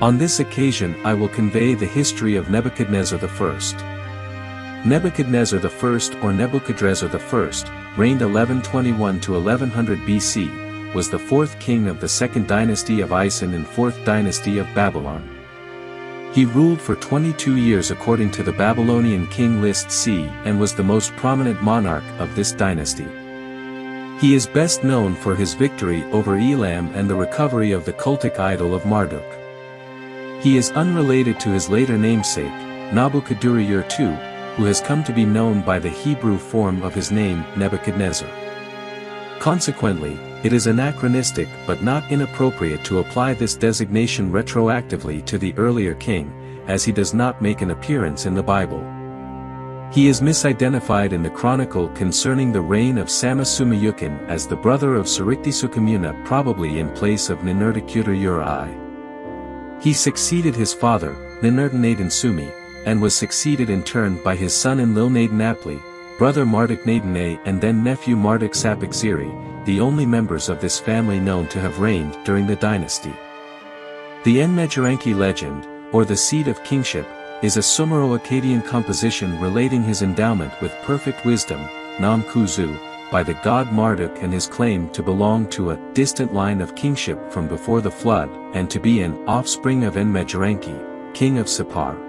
On this occasion I will convey the history of Nebuchadnezzar I. Nebuchadnezzar I or Nebuchadrezzar I, reigned 1121 to 1100 BC, was the fourth king of the second dynasty of Isin and fourth dynasty of Babylon. He ruled for 22 years according to the Babylonian king list C and was the most prominent monarch of this dynasty. He is best known for his victory over Elam and the recovery of the cultic idol of Marduk. He is unrelated to his later namesake, Nabuchodonosor II, who has come to be known by the Hebrew form of his name Nebuchadnezzar. Consequently, it is anachronistic but not inappropriate to apply this designation retroactively to the earlier king, as he does not make an appearance in the Bible. He is misidentified in the chronicle concerning the reign of Samasumayukin as the brother of Sariktisukimuna probably in place of Ninurtakudur I. He succeeded his father, Ninurtanadin Sumi, and was succeeded in turn by his son Enlilnadin Apli, brother Marduk Nadine and then nephew Marduk Sapikziri, the only members of this family known to have reigned during the dynasty. The Enmeduranki legend, or the seed of kingship, is a Sumero-Akkadian composition relating his endowment with perfect wisdom, Nam Kuzu, by the god Marduk and his claim to belong to a distant line of kingship from before the flood, and to be an offspring of Enmeduranki, king of Sippar.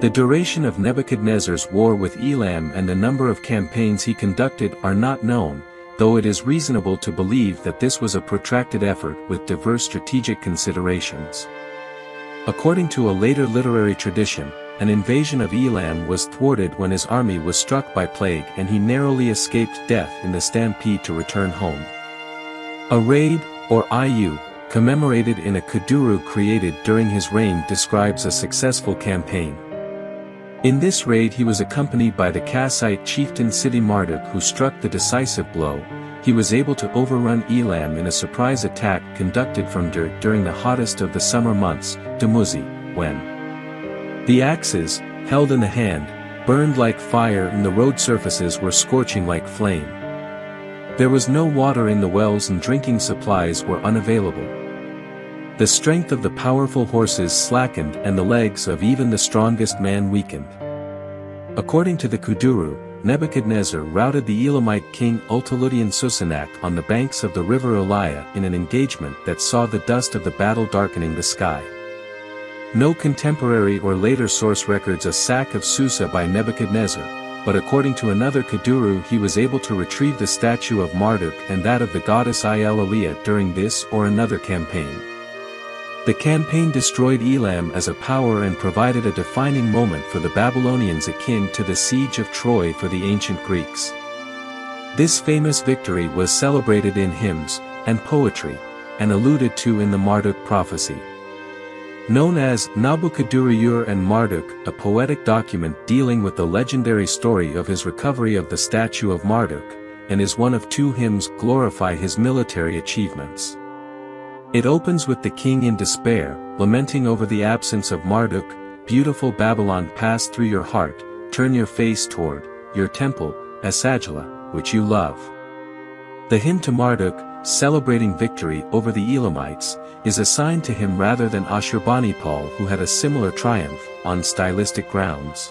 The duration of Nebuchadnezzar's war with Elam and the number of campaigns he conducted are not known, though it is reasonable to believe that this was a protracted effort with diverse strategic considerations. According to a later literary tradition, an invasion of Elam was thwarted when his army was struck by plague and he narrowly escaped death in the stampede to return home. A raid, or IU, commemorated in a Kudurru created during his reign describes a successful campaign. In this raid he was accompanied by the Kassite chieftain Sidi Marduk who struck the decisive blow, he was able to overrun Elam in a surprise attack conducted from Dur during the hottest of the summer months, Dumuzi, when the axes, held in the hand, burned like fire and the road surfaces were scorching like flame. There was no water in the wells and drinking supplies were unavailable. The strength of the powerful horses slackened and the legs of even the strongest man weakened. According to the Kudurru, Nebuchadnezzar routed the Elamite king Ultaludian Susanak on the banks of the river Elia in an engagement that saw the dust of the battle darkening the sky. No contemporary or later source records a sack of Susa by Nebuchadnezzar, but according to another Kudurru he was able to retrieve the statue of Marduk and that of the goddess Iel during this or another campaign. The campaign destroyed Elam as a power and provided a defining moment for the Babylonians akin to the siege of Troy for the ancient Greeks. This famous victory was celebrated in hymns, and poetry, and alluded to in the Marduk prophecy. Known as Nabuchodonosor and Marduk, a poetic document dealing with the legendary story of his recovery of the statue of Marduk, and is one of two hymns glorify his military achievements. It opens with the king in despair, lamenting over the absence of Marduk, beautiful Babylon pass through your heart, turn your face toward, your temple, Esagila, which you love. The hymn to Marduk, celebrating victory over the Elamites, is assigned to him rather than Ashurbanipal who had a similar triumph, on stylistic grounds.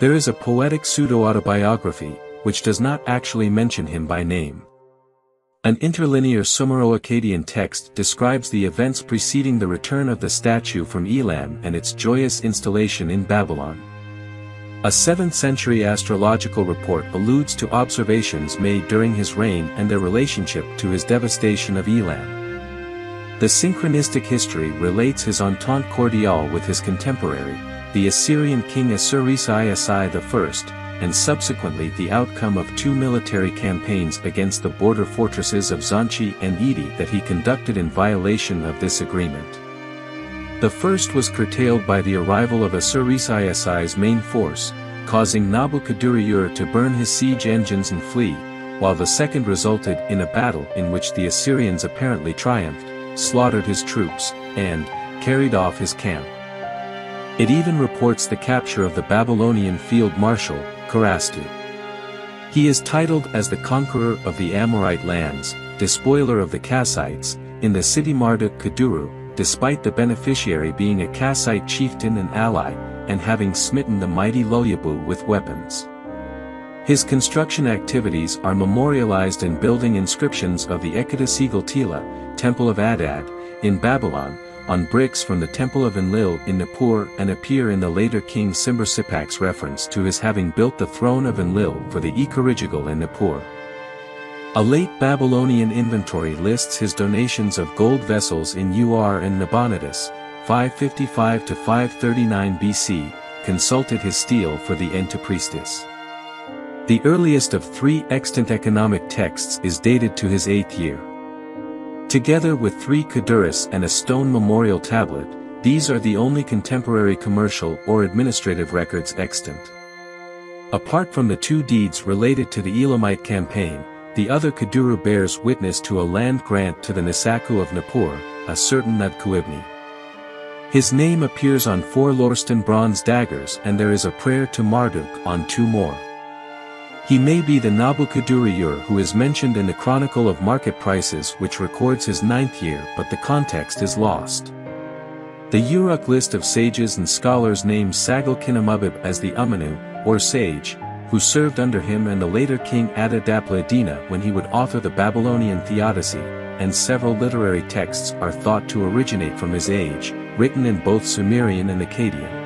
There is a poetic pseudo-autobiography, which does not actually mention him by name. An interlinear Sumero-Akkadian text describes the events preceding the return of the statue from Elam and its joyous installation in Babylon. A 7th century astrological report alludes to observations made during his reign and their relationship to his devastation of Elam. The synchronistic history relates his entente cordiale with his contemporary, the Assyrian king Assurisai I, and subsequently the outcome of two military campaigns against the border fortresses of Zanchi and Edi that he conducted in violation of this agreement. The first was curtailed by the arrival of Assurisai's main force, causing Nabukaduriyur to burn his siege engines and flee, while the second resulted in a battle in which the Assyrians apparently triumphed, slaughtered his troops, and carried off his camp. It even reports the capture of the Babylonian field marshal, Karastu. He is titled as the conqueror of the Amorite lands, despoiler of the Kassites, in the city Marduk Kaduru, despite the beneficiary being a Kassite chieftain and ally, and having smitten the mighty Loyabu with weapons. His construction activities are memorialized in building inscriptions of the Ekadasigal Tila, Temple of Adad, in Babylon, on bricks from the Temple of Enlil in Nippur and appear in the later king Simbersipak's reference to his having built the throne of Enlil for the Ekarigal in Nippur. A late Babylonian inventory lists his donations of gold vessels in Ur and Nabonidus, 555 to 539 BC, consulted his stele for the Entepriestis. The earliest of three extant economic texts is dated to his eighth year. Together with three Kaduris and a stone memorial tablet, these are the only contemporary commercial or administrative records extant. Apart from the two deeds related to the Elamite campaign, the other Kaduru bears witness to a land grant to the Nisaku of Nippur, a certain Nadkuibni. His name appears on four Luristan bronze daggers and there is a prayer to Marduk on two more. He may be the Nabukaduriyur who is mentioned in the Chronicle of Market Prices which records his ninth year but the context is lost. The Uruk list of sages and scholars names Sagal Kinamubib as the Umanu, or sage, who served under him and the later king Adadapla Dina when he would author the Babylonian Theodicy, and several literary texts are thought to originate from his age, written in both Sumerian and Akkadian.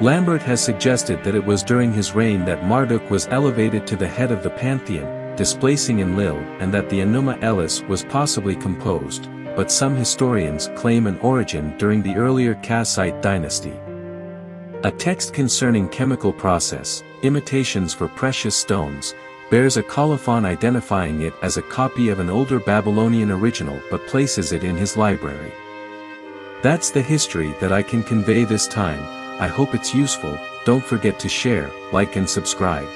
Lambert has suggested that it was during his reign that Marduk was elevated to the head of the pantheon, displacing Enlil and that the Enuma Elish was possibly composed, but some historians claim an origin during the earlier Kassite dynasty. A text concerning chemical process, imitations for precious stones, bears a colophon identifying it as a copy of an older Babylonian original but places it in his library. That's the history that I can convey this time, I hope it's useful, don't forget to share, like and subscribe.